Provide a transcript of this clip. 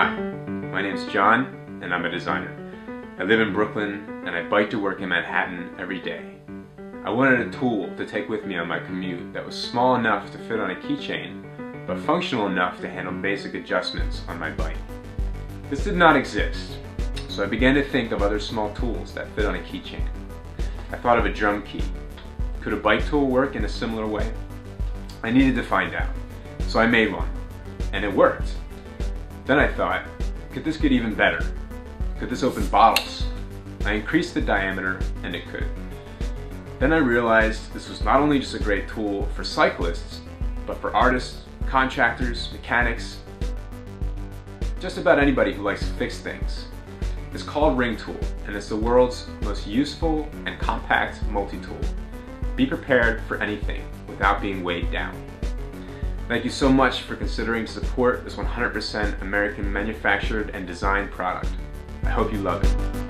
Hi, my name's John, and I'm a designer. I live in Brooklyn, and I bike to work in Manhattan every day. I wanted a tool to take with me on my commute that was small enough to fit on a keychain, but functional enough to handle basic adjustments on my bike. This did not exist, so I began to think of other small tools that fit on a keychain. I thought of a drum key. Could a bike tool work in a similar way? I needed to find out, so I made one, and it worked. Then I thought, could this get even better? Could this open bottles? I increased the diameter, and it could. Then I realized this was not only just a great tool for cyclists, but for artists, contractors, mechanics, just about anybody who likes to fix things. It's called Ring Tool, and it's the world's most useful and compact multi-tool. Be prepared for anything without being weighed down. Thank you so much for considering to support this 100% American manufactured and designed product. I hope you love it.